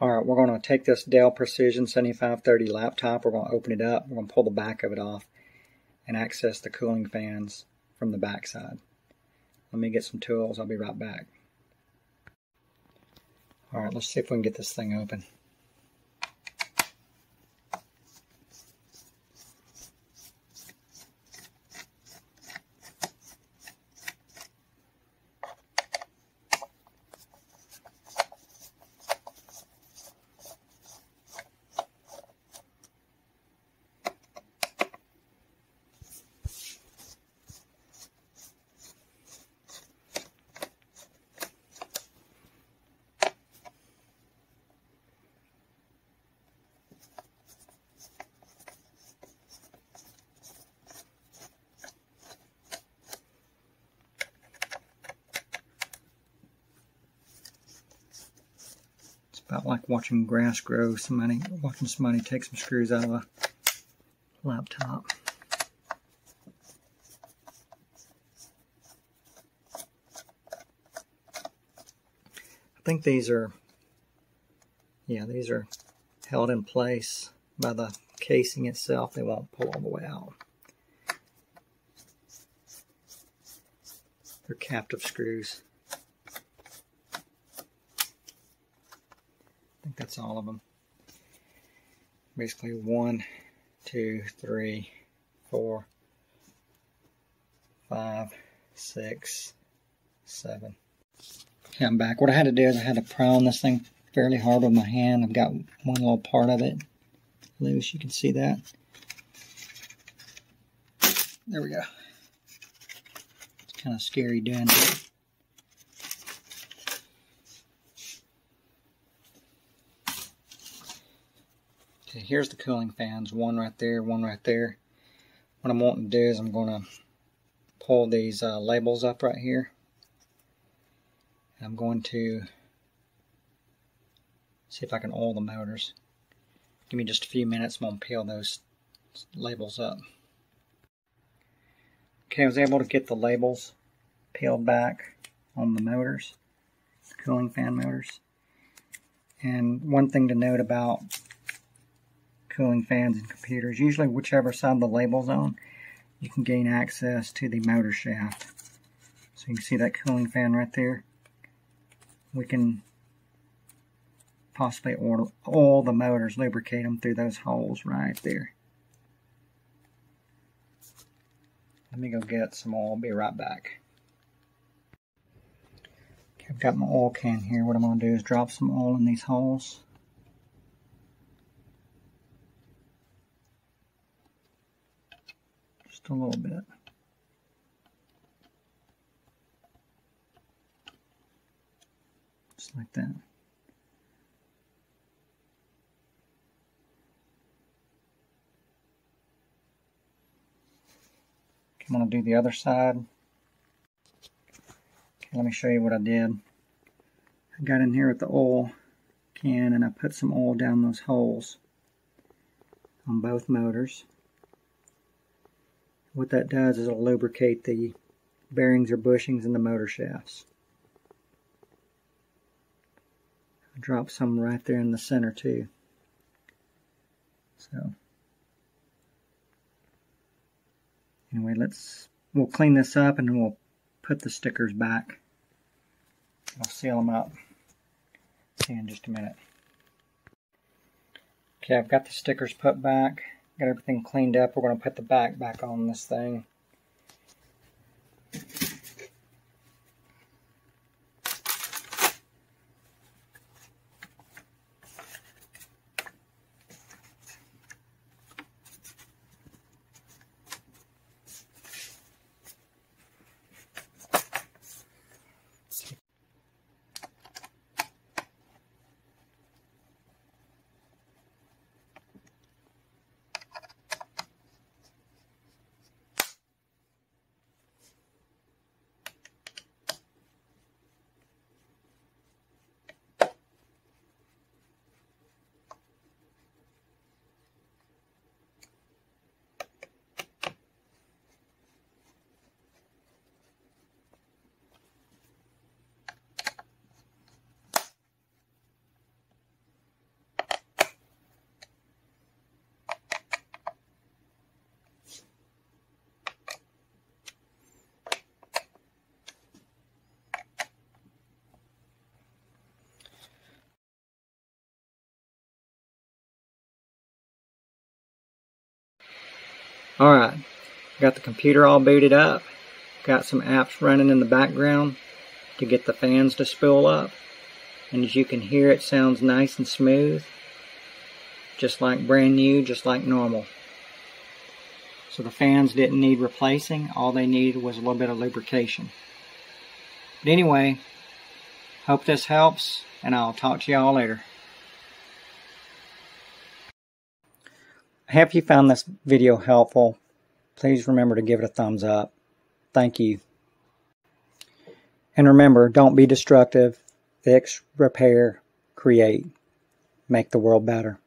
Alright, we're going to take this Dell Precision 7530 laptop, we're going to open it up, we're going to pull the back of it off and access the cooling fans from the back side. Let me get some tools, I'll be right back. Alright, let's see if we can get this thing open. About like watching grass grow. Somebody watching somebody take some screws out of a laptop. I think these are, yeah, these are held in place by the casing itself. They won't pull all the way out. They're captive screws. That's all of them. Basically one, two, three, four, five, six, seven. Okay, I'm back. What I had to do is I had to pry on this thing fairly hard with my hand. I've got one little part of it loose. You can see that. There we go. It's kind of scary doing it. Okay, here's the cooling fans, one right there, one right there. What I'm wanting to do is I'm going to pull these uh, labels up right here. I'm going to see if I can oil the motors. Give me just a few minutes, I'm going to peel those labels up. Okay, I was able to get the labels peeled back on the motors, the cooling fan motors. And one thing to note about cooling fans and computers. Usually whichever side the label's on, you can gain access to the motor shaft. So you can see that cooling fan right there. We can possibly oil, all the motors, lubricate them through those holes right there. Let me go get some oil. I'll be right back. Okay, I've got my oil can here. What I'm going to do is drop some oil in these holes. A little bit. Just like that. I'm going to do the other side. Okay, let me show you what I did. I got in here with the oil can and I put some oil down those holes on both motors. What that does is it'll lubricate the bearings or bushings in the motor shafts. I drop some right there in the center too. So anyway, let's we'll clean this up and then we'll put the stickers back. I'll seal them up. See in just a minute. Okay, I've got the stickers put back. Got everything cleaned up. We're going to put the back back on this thing. Alright, got the computer all booted up. Got some apps running in the background to get the fans to spool up. And as you can hear, it sounds nice and smooth. Just like brand new, just like normal. So the fans didn't need replacing. All they needed was a little bit of lubrication. But anyway, hope this helps, and I'll talk to y'all later. Hope you found this video helpful. Please remember to give it a thumbs up. Thank you. And remember, don't be destructive. Fix, repair, create. Make the world better.